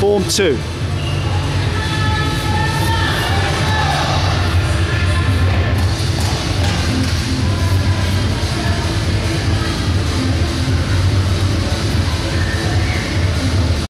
Form 2.